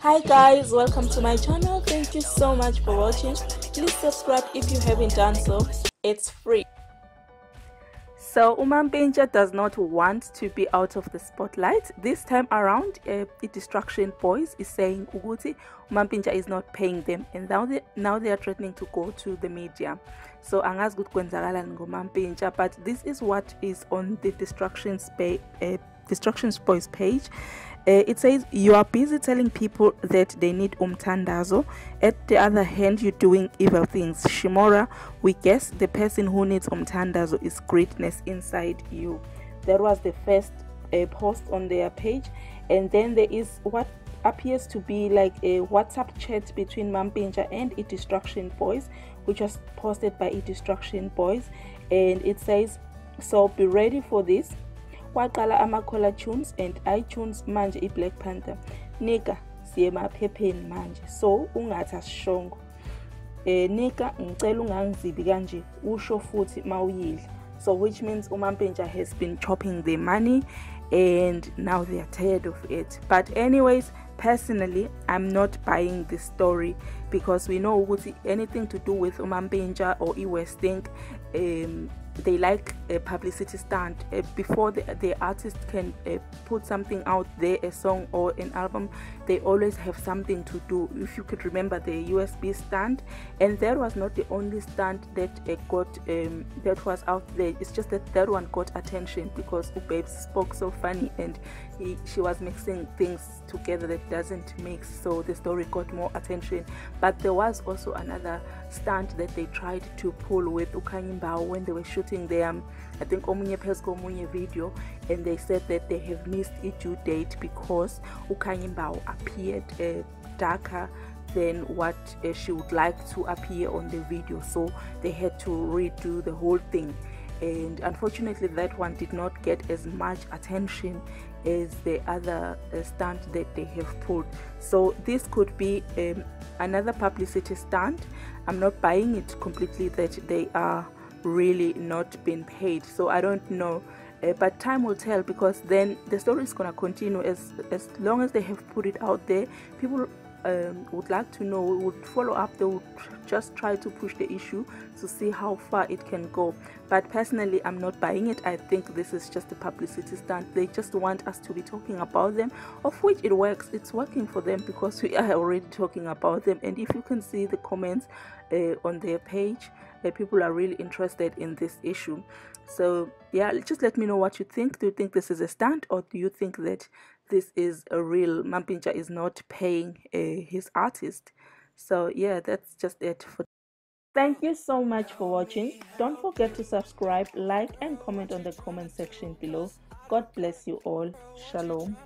hi guys welcome to my channel. Thank you so much for watching. Please subscribe if you haven't done so. It's free. So Uman umampintsha does not want to be out of the spotlight. This time around uh, the Distruction Boys is saying ukuthi umampintsha is not paying them and now they now they are threatening to go to the media. So angazi ukuthi kwenzakalani ngomampintsha but this is what is on the distractions uh, distractions boys page it says you are busy telling people that they need umtandazo. At the other hand, you're doing evil things. Shimora, we guess the person who needs umtandazo is greatness inside you. That was the first uh, post on their page, and then there is what appears to be like a WhatsApp chat between Mampintsha and E Distruction Boys, which was posted by E Distruction Boys, and it says, "So be ready for this." Kwaqala ama-collar tunes and itunes manje i-black panther. Nika siye emaphepheni manje. So ungathi asishongo. Eh nika ngicela ungangizibi kanje usho futhi mawuyidla. So which means umampintsha has been chopping the money and now they are tired of it. But anyways personally i'm not buying this story because we know ukuthi anything to do with umampintsha or iwestink um they like a publicity stunt uh, before the, the artist can uh, put something out there a song or an album they always have something to do. If you could remember the usb stand and that was not the only stunt that uh, got um, that was out there. It's just that that one got attention because babes spoke so funny and he, she was mixing things together that doesn't mix so the story got more attention. But there was also another stunt that they tried to pull with uKanyi Mbau when they were shooting their I think omunye phezu komunye video and they said that they have missed a due date because uKanyi Mbau appeared uh, darker than what uh, she would like to appear on the video. So they had to redo the whole thing. And unfortunately that one did not get as much attention as the other uh, stunt that they have pulled. So this could be um, another publicity stunt. I'm not buying it completely that they are really not being paid. So i don't know. Uh, but time will tell because then the story is to continue. As as long as they have put it out there people um, would like to know would follow up they would just try to push the issue to see how far it can go. But personally i'm not buying it. I think this is just a publicity stunt. They just want us to be talking about them of which it works. It's working for them because we are already talking about them. And if you can see the comments uh, on their page people are really interested in this issue. So yeah just let me know what you think. Do you think this is a stunt or do you think that this is a real mampintsha is not paying uh, his artist? So yeah that's just it for thank you so much for watching. Don't forget to subscribe like and comment on the comment section below. God bless you all. Shalom